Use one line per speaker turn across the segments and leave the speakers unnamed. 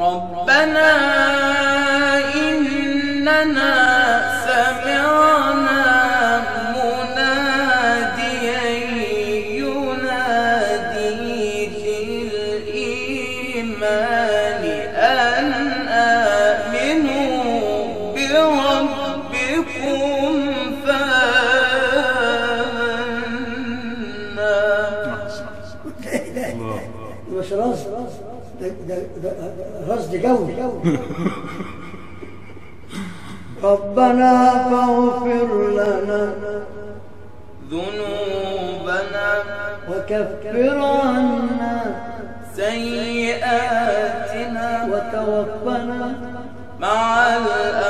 ربنا رصد قوي. ربنا فاغفر لنا
ذنوبنا
وكفر عنا
سيئاتنا
وتوفنا
مع الأبرار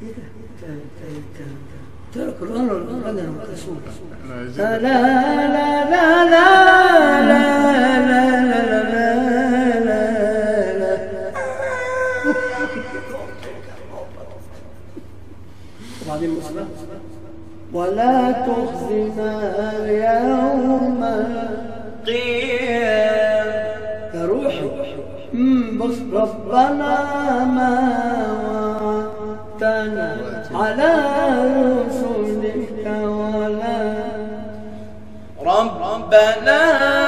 أنا لا لا لا لا لا لا لا لا لا لا وبعدين مسلم ولا تخزنا يوم
قيام
يا روحي بص ربنا ما وعدتنا على رسلك ولا
ربنا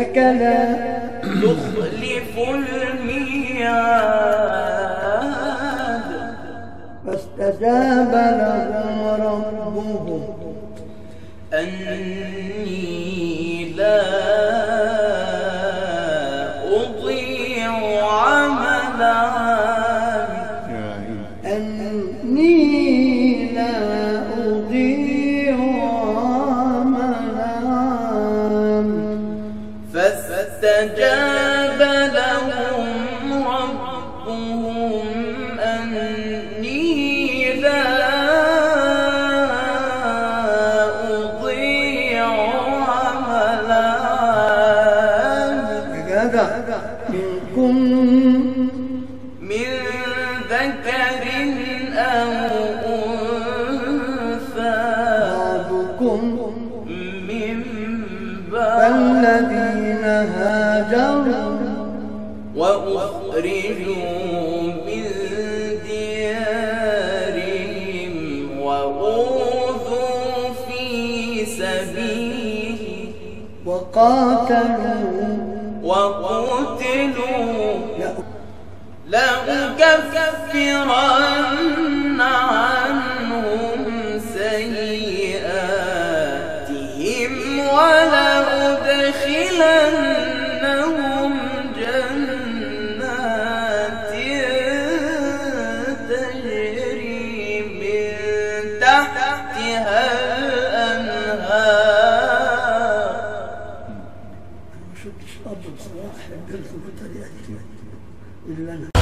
هكذا
نخلف الميعاد.
فاستجاب لهم ربهم.
فاستجاب لهم ربهم أني لا أضيع عمل عامل
يا جدع منكم فالذين هاجروا
وأخرجوا من ديارهم وأوذوا في
وقاتلوا
وقتلوا. لأكفرن عنهم.
رب بصراحة حبيته بالطريقة دي إلا أنا.